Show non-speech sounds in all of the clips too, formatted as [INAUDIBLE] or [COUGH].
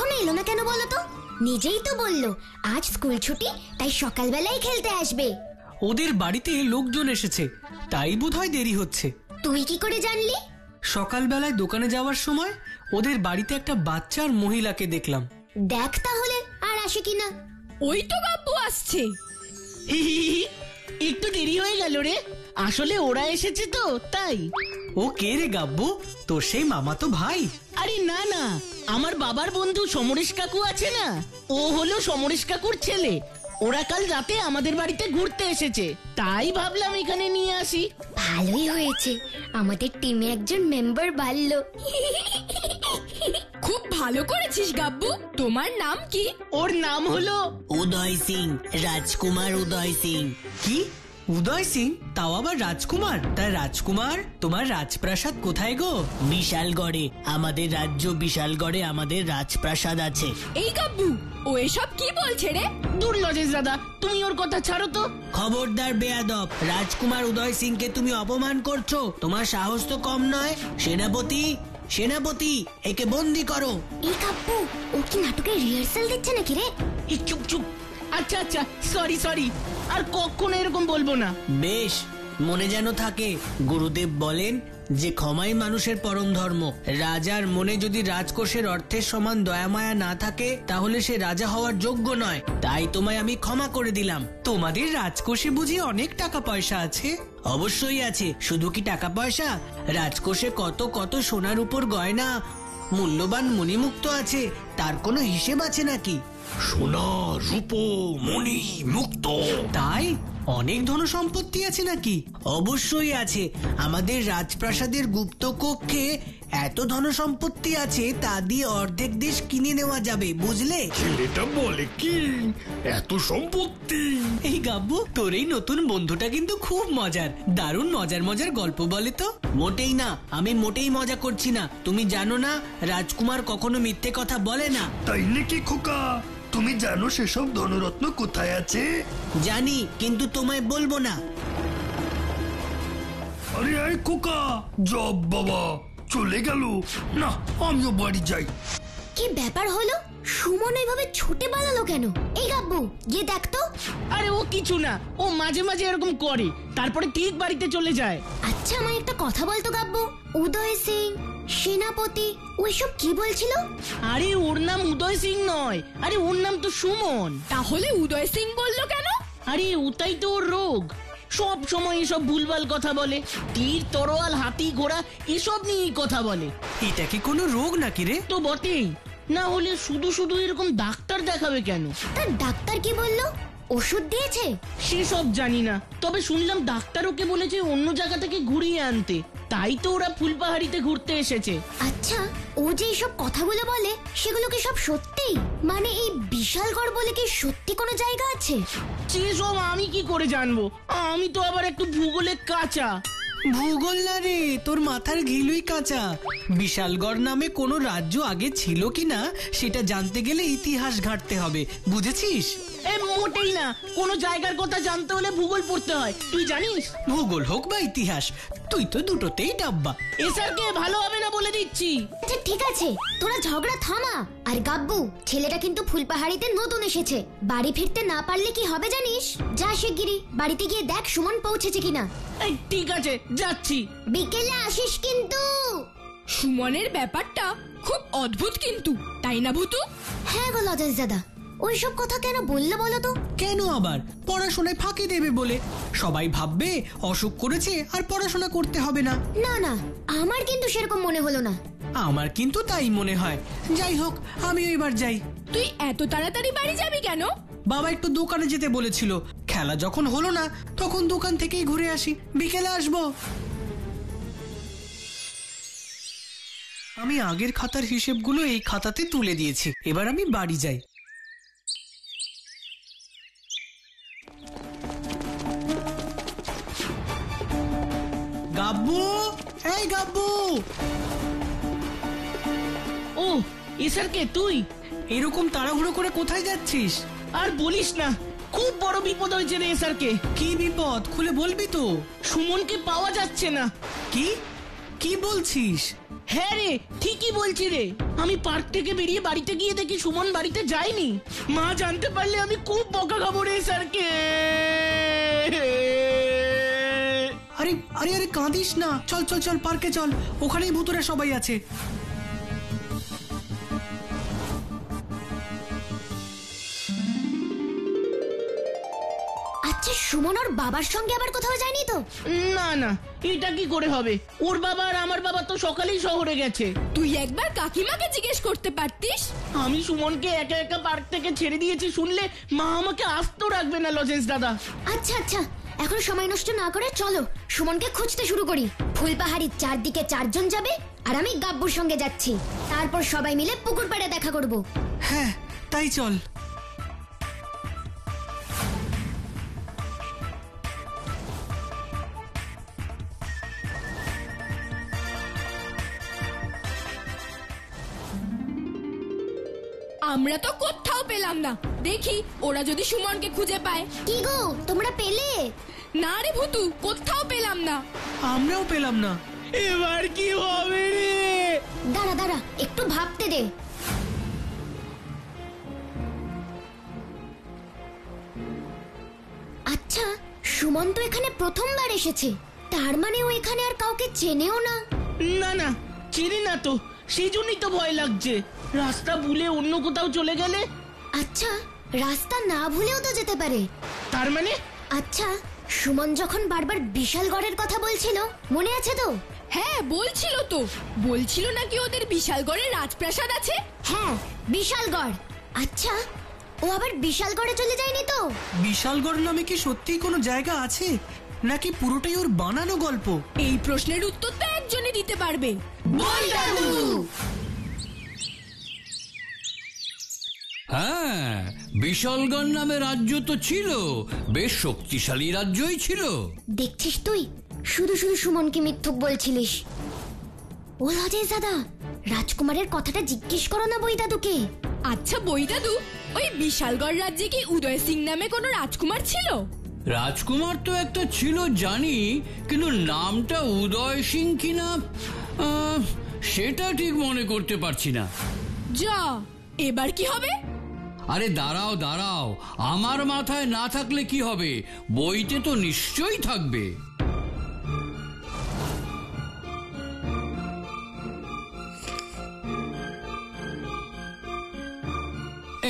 এখনও এলো না কেন বলো তো? নিজেই তো বলল আজ স্কুল ছুটি তাই সকালবেলায় খেলতে আসবে। ওদের বাড়িতে লোকজন এসেছে তাই বোধহয় দেরি হচ্ছে। তুই কি করে জানলি? সকালবেলায় দোকানে যাওয়ার সময় ওদের বাড়িতে একটা বাচ্চা আর মহিলাকে দেখলাম। দেখ তাহলে আর আসে কিনা। ওই তো গাব্বু আসছে। একটু দেরি হয়ে গেল রে। আসলে ওরা এসেছে তো তাই। ও কে রে গাব্বু? তোর সেই মামাতো ভাই। আরে না না আমার বাবার বন্ধু সমরেশ কাকু আছে না ও হলো সমরেশ কাকুর ছেলে। ওরা কাল রাতে আমাদের বাড়িতে ঘুরতে এসেছে তাই ভাবলাম এখানে নিয়ে আসি। ভালোই হয়েছে আমাদের টিমে একজন মেম্বার বাড়লো। খুব ভালো করেছিস গাব্বু তোমার নাম কি? ওর নাম হলো উদয় সিং রাজকুমার উদয় সিং। কি? উদয় সিং তাও আবার রাজকুমার। তার রাজকুমার তোমার রাজপ্রাসাদ কোথায় গো? বিশালগড়ে। আমাদের রাজ্য বিশালগড়ে আমাদের রাজপ্রাসাদ আছে। এই গাব্বু ও এসব কি বলছে রে? দূর লজেশ দাদা তুমি ওর কথা ছাড়ো তো। খবরদার বেয়াদব রাজকুমার উদয় সিংকে তুমি অপমান করছ। তোমার সাহস তো কম নয়। সেনাপতি সেনাপতি একে বন্দি করো। এই কাব্বু ও কি নাটকের রিহার্সাল দিচ্ছে নাকি রে? চুপ চুপ। আচ্ছা আচ্ছা সরি সরি আর কখনো এরকম বলব না। বেশ, মনে যেন থাকে, গুরুদেব বলেন যে ক্ষমাই মানুষের পরম ধর্ম। রাজার মনে যদি রাজকোষের অর্থের সমান দয়ামায়া না থাকে, তাহলে সে রাজা হওয়ার যোগ্য নয়। তাই তোমায় আমি ক্ষমা করে দিলাম। তোমাদের রাজকোষে বুঝি অনেক টাকা পয়সা আছে? অবশ্যই আছে, শুধু কি টাকা পয়সা রাজকোষে কত কত সোনার উপর গয়না? মূল্যবান মণিমুক্ত আছে, তার কোনো হিসেব আছে নাকি? সোনা রূপো মণি মুক্ত। তাই? অনেক ধন সম্পত্তি আছে নাকি? অবশ্যই আছে। আমাদের রাজপ্রাসাদের গুপ্ত কক্ষে এত ধন সম্পত্তি আছে তা দিয়ে অর্ধেক দেশ কিনে নেওয়া যাবে বুঝলে? ছেলেটা বলে কি? এত সম্পত্তি। এই গাব্বু তোর এই নতুন বন্ধুটা কিন্তু খুব মজার। দারুণ মজার মজার গল্প বলে তো। মোটেই না আমি মোটেই মজা করছি না। তুমি জানো না রাজকুমার কখনো মিথ্যে কথা বলে না। তাই নাকি খোকা? তুমি জানো সেসব ধনরত্ন কোথায় আছে? জানি কিন্তু তোমায় বলব না। আরে আয় খোকা! জব বাবা চলে গেল। না আমিও বাড়ি যাই। কি ব্যাপার হলো? সুমন এইভাবে ছুটে পালালো কেন? এই গাব্বু গিয়ে দেখ তো। আরে ও কিছু না ও মাঝে মাঝে এরকম করে। তারপরে ঠিক বাড়িতে চলে যায়। আচ্ছা আমায় একটা কথা বলতো গাব্বু। উদয় সিং সেনাপতি ওইসব কি বলছিল? আরে ওর নাম উদয় সিং নয়। আরে ওর নাম তো সুমন। তাহলে উদয় সিং বলল কেন? আরে ওটাই তো ওর রোগ। সব সময় এসব ভুলভাল কথা বলে। তীর তরোয়াল হাতি ঘোড়া এসব নিয়েই কথা বলে। এটা কি কোনো রোগ নাকি রে? তো বটেই। না হলে শুধু শুধু এরকম ডাক্তার দেখাবে কেন? তার ডাক্তার কি বলল? ওষুধ দিয়েছে? সেসব জানি না। তবে শুনলাম ডাক্তার ওকে বলেছে অন্য জায়গা থেকে ঘুরিয়ে আনতে। তাই তো ওরা ফুলপাহাড়িতে ঘুরতে এসেছে। আচ্ছা ও যে এইসব কথাগুলো বলে সেগুলো কি সব সত্যি? মানে এই বিশালগড় বলে কি সত্যি কোনো জায়গা আছে? সেসব আমি কি করে জানব? আমি তো আবার একটু ভূগোলে কাঁচা। ভূগোল না রে তোর মাথার ঘিলুই কাঁচা। বিশালগড় নামে কোনো রাজ্য আগে ছিল কিনা সেটা জানতে গেলে ইতিহাস ঘাঁটতে হবে বুঝেছিস? এ মোটেই না। কোনো জায়গার কথা জানতে হলে ভূগোল পড়তে হয়। তুই জানিস? ভূগোল হোক বা ইতিহাস তুই তো দুটোতেই ডাব্বা। এসআরকে ভালো হবে না বলে দিচ্ছি। আচ্ছা ঠিক আছে। তোরা ঝগড়া থামা। আর গাব্বু ছেলেটা কিন্তু ফুলপাহাড়িতে নতুন এসেছে। বাড়ি ফিরতে না পারলে কি হবে জানিস? যা শিগগিরি বাড়িতে গিয়ে দেখ সুমন পৌঁছেছে কিনা। এই ঠিক আছে যাচ্ছি। বিকেলে আসিস কিন্তু। সুমনের ব্যাপারটা খুব অদ্ভুত কিন্তু তাই না ভূতু? হ্যাঁ গো লজেশ দাদা। ওইসব কথা কেন বললে বলো তো? কেন আবার? পড়াশোনায় ফাঁকি দেবে বলে। সবাই ভাববে অসুখ করেছে আর পড়াশোনা করতে হবে না। না না আমার কিন্তু সেরকম মনে হলো না। আমার কিন্তু তাই মনে হয়। যাই হোক আমি এবার যাই। তুই এত তাড়াতাড়ি বাড়ি যাবি কেন? বাবা একটু দোকানে যেতে বলেছিল। খেলা যখন হলো না তখন দোকান থেকেই ঘুরে আসি। বিকেলে আসব। আমি আগের খাতার হিসেবগুলো এই খাতাতে তুলে দিয়েছি। এবার আমি বাড়ি যাই। গাব্বু? এই গাব্বু! ও এসআরকে তুই? এরকম তাড়াহুড়ো করে কোথায় যাচ্ছিস? আর বলিস না, খুব বড় বিপদ হয়েছে রে এসআরকে কি। বিপদ? খুলে বলবি তো। সুমনকে পাওয়া যাচ্ছে না। কি? কি বলছিস? হ্যাঁ রে, ঠিকই বলছি রে। আমি পার্ক থেকে বেরিয়ে বাড়িতে গিয়ে দেখি সুমন বাড়িতে যায়নি। মা জানতে পারলে আমি খুব বকা খাব রে স্যারকে আরে আরে আরে কাঁদিস না। চল চল চল পার্কে চল। ওখানেই ভূতরা সবাই আছে। আচ্ছা সুমন ওর বাবার সঙ্গে আবার কোথাও যায়নি তো? না না এটা কি করে হবে? ওর বাবা আর আমার বাবা তো সকালেই শহরে গেছে। তুই একবার কাকিমাকে জিজ্ঞেস করতে পারতিস? আমি সুমনকে একা একা পার্ক থেকে ছেড়ে দিয়েছি শুনলে মা আমাকে আস্ত রাখবে না লজেন্স দাদা। আচ্ছা আচ্ছা এখন সময় নষ্ট না করে চলো সুমনকে খুঁজতে শুরু করি। ফুলপাহাড়ির চারদিকে চারজন যাবে আর আমি গাব্বুর সঙ্গে যাচ্ছি। তারপর সবাই মিলে পুকুর পাড়ে দেখা করব। হ্যাঁ তাই চল। আমরা তো কোথাও পেলাম না। দেখি ওরা যদি সুমনকে খুঁজে পায়। কি গো তোমরা পেলে? না রে ভুতু কোথাও পেলাম না। আমরাও পেলাম না। এবার কি হবে রে? দাঁড়া দাঁড়া একটু ভাবতে দে। আচ্ছা সুমন তো এখানে প্রথমবার এসেছে। তার মানে ও এখানে আর কাউকে চেনেও না। না না চিনি না তো সেই জন্যই তো ভয় লাগছে। রাস্তা ভুলে অন্য কোথাও চলে গেলে আচ্ছা রাস্তা না ভুলেও তো যেতে পারে। তার মানে? আচ্ছা সুমন যখন বারবার বিশালগড়ের কথা বলছিল মনে আছে তো? হ্যাঁ বলছিল তো। বলছিল নাকি ওদের বিশালগড়ের রাজপ্রাসাদ আছে? হ্যাঁ বিশালগড়। আচ্ছা ও আবার বিশালগড়ে চলে যায়নি তো? বিশালগড় নামে কি সত্যিই কোনো জায়গা আছে? নাকি পুরোটাই ওর বানানো গল্প? এই প্রশ্নের উত্তর তো একজনই দিতে পারবে। হ্যাঁ বিশালগড় নামে রাজ্য তো ছিল। বেশ শক্তিশালী রাজ্যই ছিল। দেখছিস তুই? শুধু শুধু সুমনকে মিথ্যুক বলছিলিস। ও লজেশ দাদা রাজকুমারের কথাটা জিজ্ঞেস করো না বই দাদুকে আচ্ছা বই দাদু ওই বিশালগড় রাজ্যে কি উদয় সিং নামে কোনো রাজকুমার ছিল? রাজকুমার তো একটা ছিল জানি কিন্তু নামটা উদয় সিং কিনা সেটা ঠিক মনে করতে পারছি না। যা এবার কি হবে? আরে দাঁড়াও দাঁড়াও। আমার মাথায় না থাকলে কি হবে? বইতে তো নিশ্চয়ই থাকবে।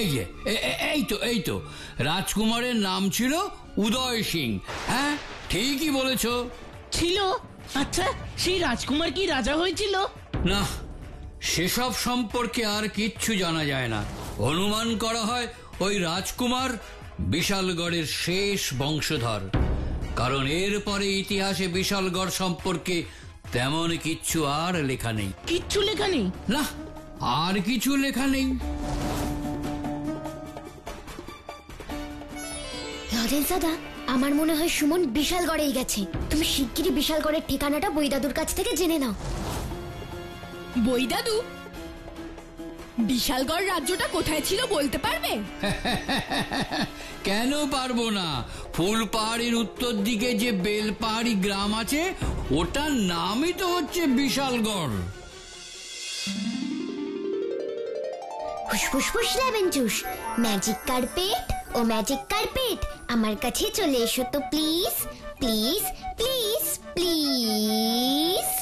এই যে এই তো এই তো। রাজকুমারের নাম ছিল উদয় সিং। হ্যাঁ ঠিকই বলেছ। ছিল? আচ্ছা সেই রাজকুমার কি রাজা হয়েছিল? না সেসব সম্পর্কে আর কিচ্ছু জানা যায় না। অনুমান করা হয় ওই রাজকুমার বিশালগড়ের শেষ বংশধর। কারণ এরপরে ইতিহাসে বিশালগড় সম্পর্কে তেমন কিচ্ছু আর লেখা নেই। কিচ্ছু লেখা নেই? না আর কিছু লেখা নেই। দাদা আমার মনে হয় সুমন বিশালগড়েই গেছে। তুমি শিগগিরই বিশালগড়ের ঠিকানাটা বই দাদুর কাছ থেকে জেনে নাও। বই দাদু বিশালগড় রাজ্যটা কোথায় ছিল বলতে পারবে? [LAUGHS] কেন পারব না? ফুল পাহাড়ির উত্তর দিকে যে বেল পাহাড়ি গ্রাম আছে ওটার নামই তো হচ্ছে বিশালগড়। ফুসফুস ফুস ম্যাজিক কার্পেট ও ম্যাজিক কার্পেট আমার কাছে চলে এসো তো প্লিজ। Please please please.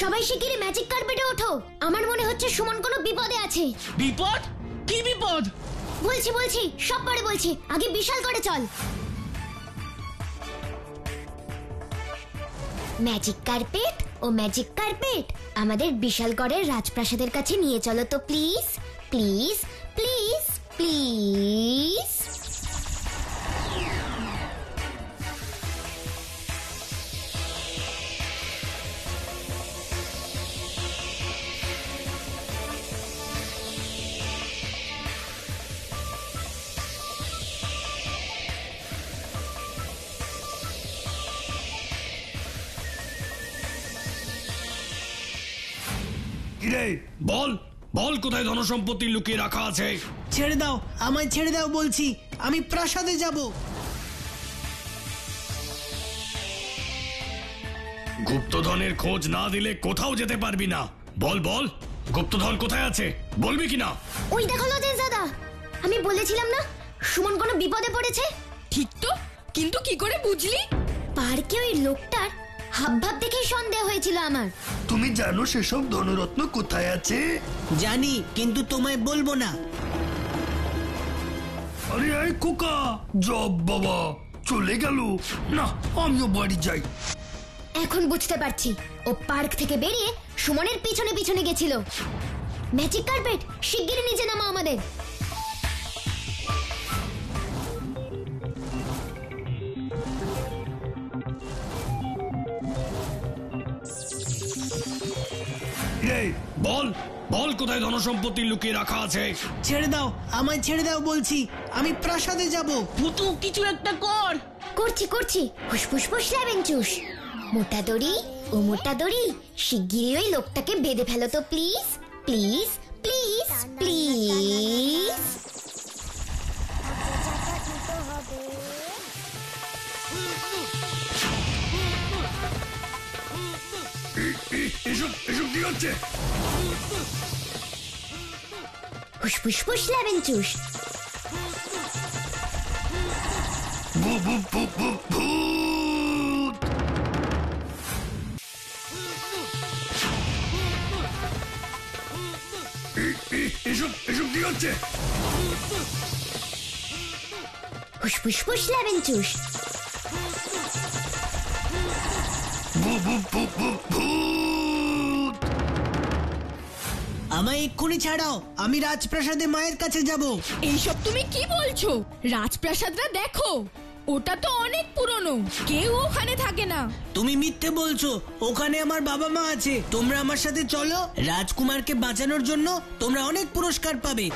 সবাই শিগগিরই ম্যাজিক কার্পেটে ওঠো। আমার মনে হচ্ছে সুমন কোনো বিপদে আছে। বিপদ? কি বিপদ? বলছি বলছি সব পরে বলছি। আগে বিশাল করে চল। ম্যাজিক কার্পেট ও ম্যাজিক কার্পেট আমাদের বিশাল বিশালগড়ের রাজপ্রাসাদের কাছে নিয়ে চলো তো প্লিজ প্লিজ প্লিজ প্লিজ কিরে? বল বল কোথায় ধনসম্পত্তি লুকিয়ে রাখা আছে? ছেড়ে দাও আমায় ছেড়ে দাও বলছি। আমি প্রাসাদে যাব। গুপ্তধনের খোঁজ না দিলে কোথাও যেতে পারবি না। বল বল গুপ্তধন কোথায় আছে? বলবি কিনা ওই দেখো লজেন্স দাদা। আমি বলেছিলাম না সুমন কোনো বিপদে পড়েছে? ঠিক তো কিন্তু কি করে বুঝলি? পার্কে ওই লোকটার হাবভাব দেখেই সন্দেহ হয়েছিল আমার। তুমি জানো সেসব ধনরত্ন কোথায় আছে? জানি কিন্তু তোমায় বলব না। আরে আয় খোকা! জব বাবা চলে গেল। না আমিও বাড়ি যাই। এখন বুঝতে পারছি ও পার্ক থেকে বেরিয়ে সুমনের পিছনে পিছনে গেছিল। ম্যাজিক কার্পেট শিগগিরই নিচে নামা আমাদের। বল বল কোথায় ধনসম্পত্তি লুকিয়ে রাখা আছে? ছেড়ে দাও আমায় ছেড়ে দাও বলছি। আমি প্রাসাদে যাব। পুতু কিছু একটা কর। করছি করছি। ফুসফুস ফুসলাবেন চুস মোটা দড়ি ও মোটা দড়ি। শিগগিরই ওই লোকটাকে বেঁধে ফেলো তো প্লিজ। Please please please. এ- এসব এসব কি হচ্ছে ফুসফুস ফুসলাবেন চুস ভূ- ভূ- ভূ- ভূ- ভূত এ- এ- এসব এসব কি হচ্ছে ফুসফুস আমায় এক্ষুনি ছাড়াও আমি রাজপ্রাসাদে মায়ের কাছে যাব। এইসব তুমি কি বলছো? রাজপ্রাসাদটা দেখো ওটা তো অনেক পুরনো কেউ ওখানে থাকে না। তুমি মিথ্যে বলছো ওখানে আমার বাবা মা আছে তোমরা আমার সাথে চলো রাজকুমারকে বাঁচানোর জন্য তোমরা অনেক পুরস্কার পাবে।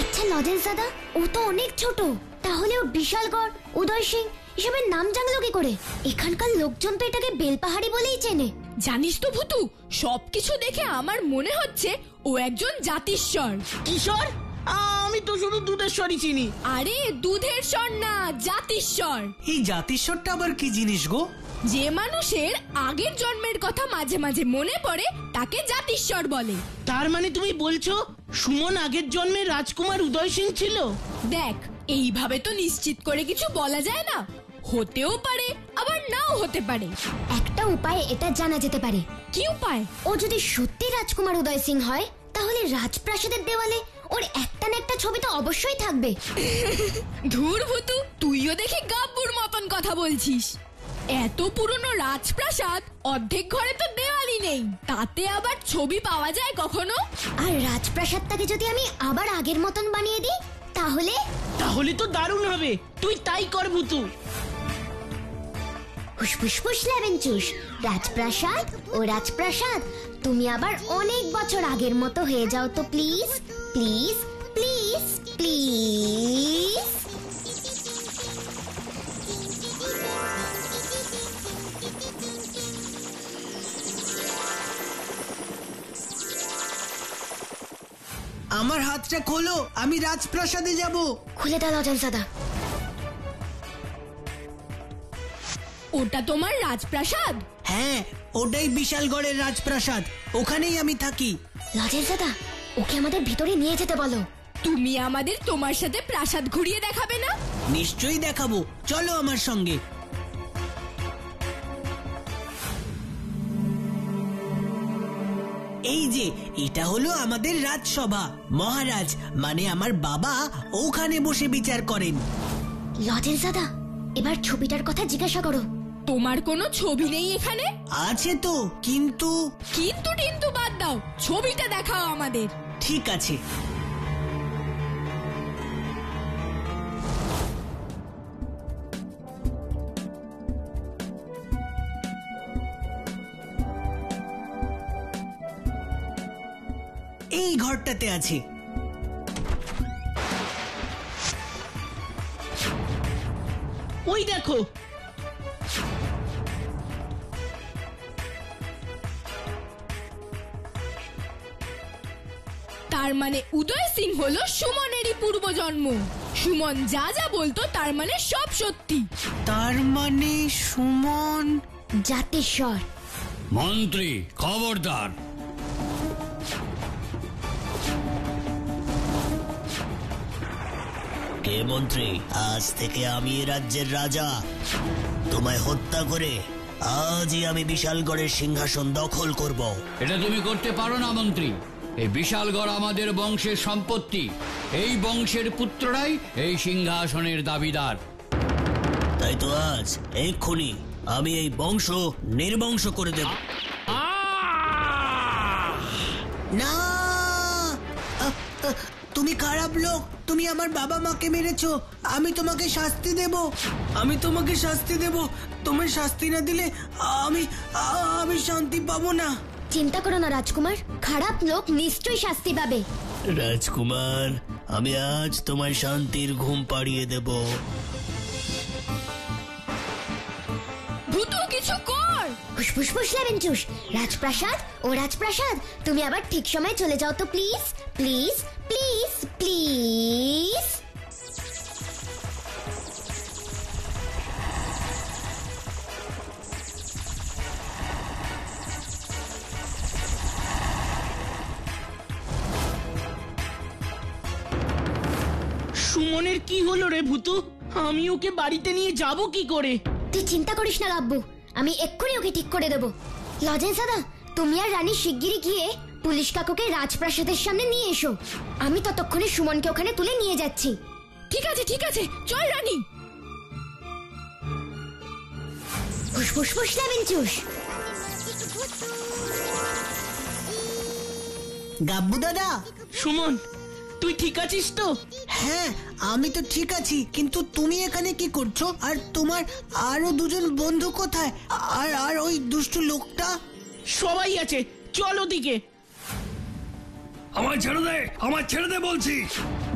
আচ্ছা লজেন্স দাদা ও তো অনেক ছোট তাহলে ও বিশালগড় উদয় সিং এসবের নাম জানলো কি করে? এখানকার লোকজন তো এটাকে বেলপাহাড়ি বলেই চেনে। জানিস তো ভুতু সবকিছু দেখে আমার মনে হচ্ছে ও একজন জাতিস্বর। কিশোর? আমি তো শুধু দুধেশ্বরই চিনি। আরে দুধের স্বর না জাতিস্বর। এই জাতিস্বরটা আবার কি জিনিস গো? যে মানুষের আগের জন্মের কথা মাঝে মাঝে মনে পড়ে তাকে জাতিস্বর বলে। তার মানে তুমি বলছো সুমন আগের জন্মে রাজকুমার উদয় সিং ছিল? দেখ এইভাবে তো নিশ্চিত করে কিছু বলা যায় না। হতেও পারে আবার হতে পারে। একটা উপায়ে এটা জানা যেতে পারে। কি উপায়? ও যদি সত্যি রাজকুমার উদয় সিং হয় তাহলে রাজপ্রাসাদের দেওয়ালে ওর একটা না একটা ছবি তো অবশ্যই থাকবে। [LAUGHS] ধুর ভুতু তুইও দেখি গাব্বুর মতন কথা বলছিস। এত পুরনো রাজপ্রাসাদ অর্ধেক ঘরে তো দেওয়ালি নেই। তাতে আবার ছবি পাওয়া যায় কখনো? আর রাজপ্রাসাদটাকে যদি আমি আবার আগের মতন বানিয়ে দিই তাহলে? তাহলে তো দারুণ হবে। তুই তাই কর ভুতু। ফুসফুস ফুসলাবেন চুস রাজপ্রাসাদ ও রাজপ্রাসাদ তুমি আবার অনেক বছর আগের মতো হয়ে যাও তো প্লিজ প্লিজ প্লিজ প্লিজ। আমার হাতটা খোলো আমি রাজপ্রাসাদে যাব। খুলে দাও লজেন্স দাদা ওটা তোমার রাজপ্রাসাদ? হ্যাঁ ওটাই বিশালগড়ের রাজপ্রাসাদ। ওখানেই আমি থাকি। লজেন্স দাদা ওকে আমাদের ভিতরে নিয়ে যেতে বলো। তুমি আমাদের তোমার সাথে প্রাসাদ ঘুরিয়ে দেখাবে না? নিশ্চয়ই দেখাবো। চলো আমার সঙ্গে। এই যে এটা হলো আমাদের রাজসভা। মহারাজ মানে আমার বাবা ওখানে বসে বিচার করেন। লজেন্স দাদা এবার ছবিটার কথা জিজ্ঞাসা করো। তোমার কোনো ছবি নেই এখানে? আছে তো কিন্তু কিন্তু টিন্তু বাদ দাও ছবিটা দেখাও আমাদের। ঠিক আছে। এই ঘরটাতে আছে। ওই দেখো মানে উদয় সিং হলো সুমনেরই পূর্বজন্ম। সুমন যা যা বলতো তার মানে সব সত্যি। তার মানে সুমন জাতেশ্বর মন্ত্রী খবরদার। কে মন্ত্রী? আজ থেকে আমি এ রাজ্যের রাজা। তোমায় হত্যা করে আজই আমি বিশালগড়ের সিংহাসন দখল করব। এটা তুমি করতে পারো না মন্ত্রী। এই বিশালগড় আমাদের বংশের সম্পত্তি। এই বংশের পুত্ররাই এই সিংহাসনের দাবিদার। তাই তো আজ এক্ষুনি আমি এই বংশ নির্বংশ করে দেব। না! তুমি খারাপ লোক তুমি আমার বাবা মাকে মেরেছো আমি তোমাকে শাস্তি দেব। আমি তোমাকে শাস্তি দেব তোমার শাস্তি না দিলে আমি আমি শান্তি পাবো না। চিন্তা করো না রাজকুমার। খারাপ লোক নিশ্চয়ই শাস্তি পাবে। রাজকুমার আমি আজ তোমার শান্তির ঘুম পাড়িয়ে দেব। ভূতু কিছু কর! ফুসফুস ফুস চুস রাজপ্রাসাদ ও রাজপ্রাসাদ তুমি আবার ঠিক সময় চলে যাও তো প্লিজ। Please please please. সুমনের কি হলো রে ভূতু? আমি ওকে বাড়িতে নিয়ে যাব কি করে? তুই চিন্তা করিস না গাব্বু আমি এক্ষুনি ওকে ঠিক করে দেবো। লজেন সাদা তুমি আর রানী শিগগিরই গিয়ে পুলিশ কাকুকে রাজপ্রাসাদের সামনে নিয়ে এসো। আমি ততক্ষণে সুমনকে ওখানে তুলে নিয়ে যাচ্ছি। ঠিক আছে ঠিক আছে। চল রানী। ফুসফুস ফুস লেবেন চুস গাব্বু দাদা। সুমন তুই ঠিক আছিস তো? হ্যাঁ আমি তো ঠিক আছি কিন্তু তুমি এখানে কি করছ? আর তোমার আরও দুজন বন্ধু কোথায়? আর আর ওই দুষ্টু লোকটা? সবাই আছে চল ওদিকে। আমায় ছেড়ে দে আমায় ছেড়ে দে বলছি।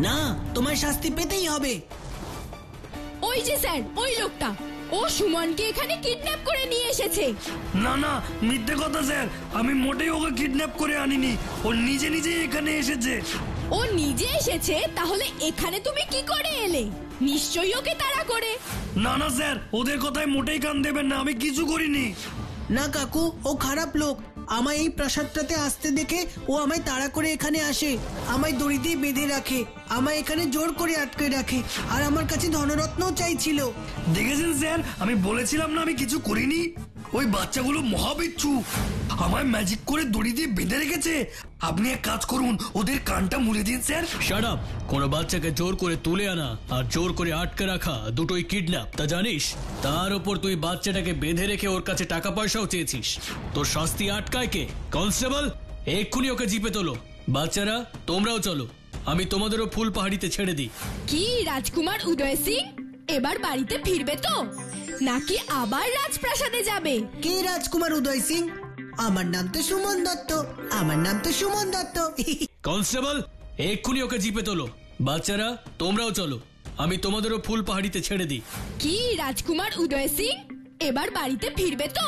না তোমার শাস্তি পেতেই হবে। ওই যে স্যার ওই লোকটা। ও সুমনকে এখানে কিডন্যাপ করে নিয়ে এসেছে। না না মিথ্যে কথা স্যার। আমি মোটেই ওকে কিডন্যাপ করে আনিনি। ও নিজে নিজে এখানে এসেছে। ও নিজে এসেছে তাহলে এখানে তুমি কি করে এলে? নিশ্চয়ই ওকে তাড়া করে। না না স্যার ওদের কথায় মোটেই কান দেবেন না আমি কিছু করিনি। না কাকু ও খারাপ লোক। আমায় এই প্রাসাদটাতে আসতে দেখে ও আমায় তাড়া করে এখানে আসে। আমায় দড়ি দিয়ে বেঁধে রাখে আমায় এখানে জোর করে আটকে রাখে আর আমার কাছে ধনরত্নও চাইছিল। দেখেছেন স্যার আমি বলেছিলাম না আমি কিছু করিনি? ওই বাচ্চাগুলো মহাবিচ্ছু। আমায় ম্যাজিক করে দড়ি দিয়ে বেঁধে রেখেছে। আপনি এক কাজ করুন ওদের কানটা মুড়ে দিন স্যার। শাট আপ কোনো বাচ্চাকে জোর করে তুলে আনা আর জোর করে আটকে রাখা দুটোই কিডন্যাপ তা জানিস? তার উপর তুই বাচ্চাটাকে বেঁধে রেখে ওর কাছে টাকা পয়সাও চেয়েছিস। তোর শাস্তি আটকায় কে? কনস্টেবল এক্ষুনি ওকে জিপে তোলো। বাচ্চারা তোমরাও চলো। আমি তোমাদেরও ফুল পাহাড়িতে ছেড়ে দিই। কি রাজকুমার উদয় সিং? এবার বাড়িতে ফিরবে তো? নাকি আবার রাজপ্রাসাদে যাবে? কে রাজকুমার উদয় সিং? আমার নাম তো সুমন দত্ত। আমার নাম তো সুমন দত্ত। [LAUGHS] কনস্টেবল এক্ষুনি ওকে জিপে তোলো। বাচ্চারা তোমরাও চলো। আমি তোমাদেরও ফুল পাহাড়িতে ছেড়ে দিই। কি রাজকুমার উদয় সিং? এবার বাড়িতে ফিরবে তো?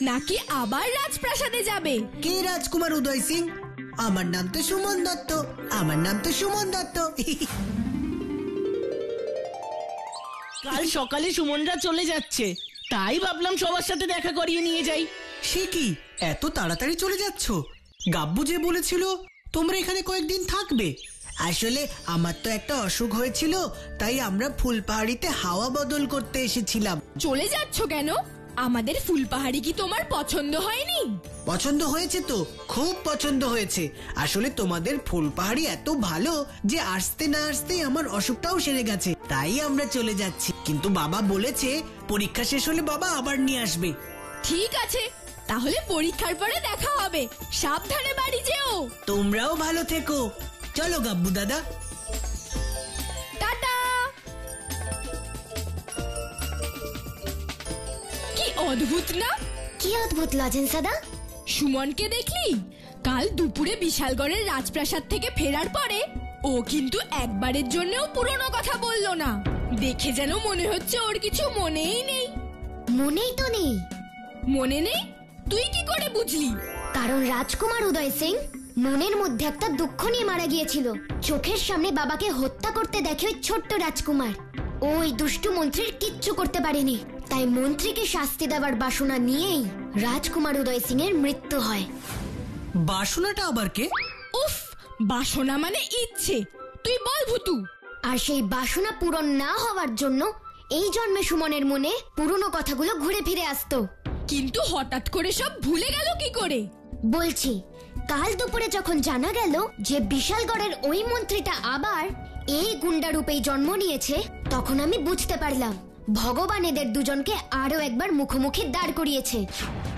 নাকি আবার রাজপ্রাসাদে যাবে? কে রাজকুমার উদয় সিং? আমার নাম তো সুমন দত্ত। আমার নাম তো সুমন দত্ত। [LAUGHS] কাল সকালে সুমনরা চলে যাচ্ছে। তাই ভাবলাম সবার সাথে দেখা করিয়ে নিয়ে যাই। সে কি? এত তাড়াতাড়ি চলে যাচ্ছ? গাব্বু যে বলেছিল তোমরা এখানে কয়েকদিন থাকবে। আসলে আমার তো একটা অসুখ হয়েছিল তাই আমরা ফুলপাহাড়িতে হাওয়া বদল করতে এসেছিলাম। চলে যাচ্ছ কেন? আমাদের ফুলপাহাড়ি কি তোমার পছন্দ হয়নি? পছন্দ হয়েছে তো খুব পছন্দ হয়েছে। আসলে তোমাদের ফুলপাহাড়ি এত ভালো যে আসতে না আসতেই আমার অসুখটাও সেরে গেছে তাই আমরা চলে যাচ্ছি। কিন্তু বাবা বলেছে পরীক্ষা শেষ হলে বাবা আবার নিয়ে আসবে। ঠিক আছে তাহলে পরীক্ষার পরে দেখা হবে। সাবধানে বাড়ি যেও। তোমরাও ভালো থেকো। চলো গাব্বু দাদা। অদ্ভুত না? কি অদ্ভুত লজেন সাদা? সুমনকে দেখলি? কাল দুপুরে বিশালগড়ের রাজপ্রাসাদ থেকে ফেরার পরে ও কিন্তু একবারের জন্যও পুরনো কথা বলল না। দেখে যেন মনে হচ্ছে ওর কিছু মনেই নেই। মনেই তো নেই। মনে নেই? তুই কি করে বুঝলি? কারণ রাজকুমার উদয় সিং মনের মধ্যে একটা দুঃখ নিয়ে মারা গিয়েছিল। চোখের সামনে বাবাকে হত্যা করতে দেখে ওই ছোট্ট রাজকুমার। ওই দুষ্টু মন্ত্রীর কিচ্ছু করতে পারেনি। তাই মন্ত্রীকে শাস্তি দেওয়ার বাসনা নিয়েই রাজকুমার উদয় সিং এর মৃত্যু হয়। বাসনাটা আবার কে? উফ বাসনা মানে ইচ্ছে। তুই বল ভুতু। আর সেই বাসনা পূরণ না হওয়ার জন্য এই জন্মে সুমনের মনে পুরনো কথাগুলো ঘুরে ফিরে আসতো। কিন্তু হঠাৎ করে সব ভুলে গেল কি করে? বলছি কাল দুপুরে যখন জানা গেল যে বিশালগড়ের ওই মন্ত্রীটা আবার এই গুন্ডা রূপেই জন্ম নিয়েছে তখন আমি বুঝতে পারলাম। ভগবান এদের দুজনকে আরও একবার মুখোমুখি দাঁড় করিয়েছে।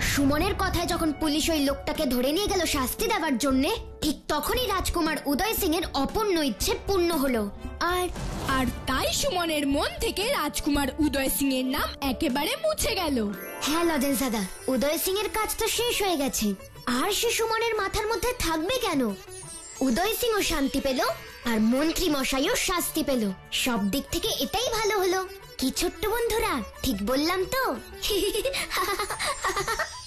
সুমনের কথায় যখন পুলিশ ওই লোকটাকে ধরে নিয়ে গেল শাস্তি দেওয়ার জন্য ঠিক তখনই রাজকুমার উদয় সিং এর অপূর্ণ ইচ্ছে পূর্ণ হলো। আর আর তাই সুমনের মন থেকে রাজকুমার উদয় সিং এর নাম একেবারে মুছে গেল। হ্যাঁ লজেন দাদা উদয় সিং এর কাজ তো শেষ হয়ে গেছে। আর সে সুমনের মাথার মধ্যে থাকবে কেন? উদয় সিংও শান্তি পেল আর মন্ত্রী মশাইও শাস্তি পেল। সব দিক থেকে এটাই ভালো হলো। কি ছোট্ট বন্ধুরা? ঠিক বললাম তো। [LAUGHS]